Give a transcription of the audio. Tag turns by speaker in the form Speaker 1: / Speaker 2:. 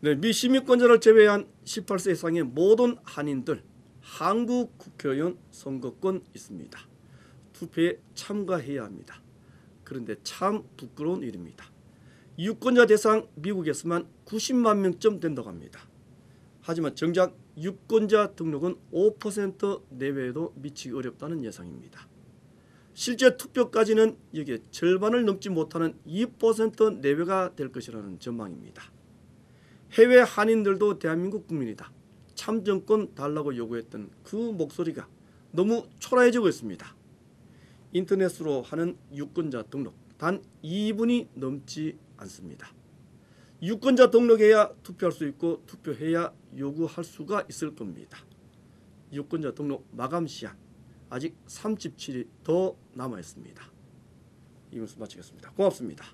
Speaker 1: 네, 미 시민권자를 제외한 18세 이상의 모든 한인들 한국 국회의원 선거권 있습니다. 투표에 참가해야 합니다. 그런데 참 부끄러운 일입니다. 유권자 대상 미국에서만 90만 명쯤 된다고 합니다. 하지만 정작 유권자 등록은 5% 내외에도 미치기 어렵다는 예상입니다. 실제 투표까지는 여기에 절반을 넘지 못하는 2% 내외가 될 것이라는 전망입니다. 해외 한인들도 대한민국 국민이다. 참정권 달라고 요구했던 그 목소리가 너무 초라해지고 있습니다. 인터넷으로 하는 유권자 등록 단 2분이 넘지 않습니다. 유권자 등록해야 투표할 수 있고 투표해야 요구할 수가 있을 겁니다. 유권자 등록 마감 시한 아직 37일 더 남아 있습니다. 이 말씀 마치겠습니다. 고맙습니다.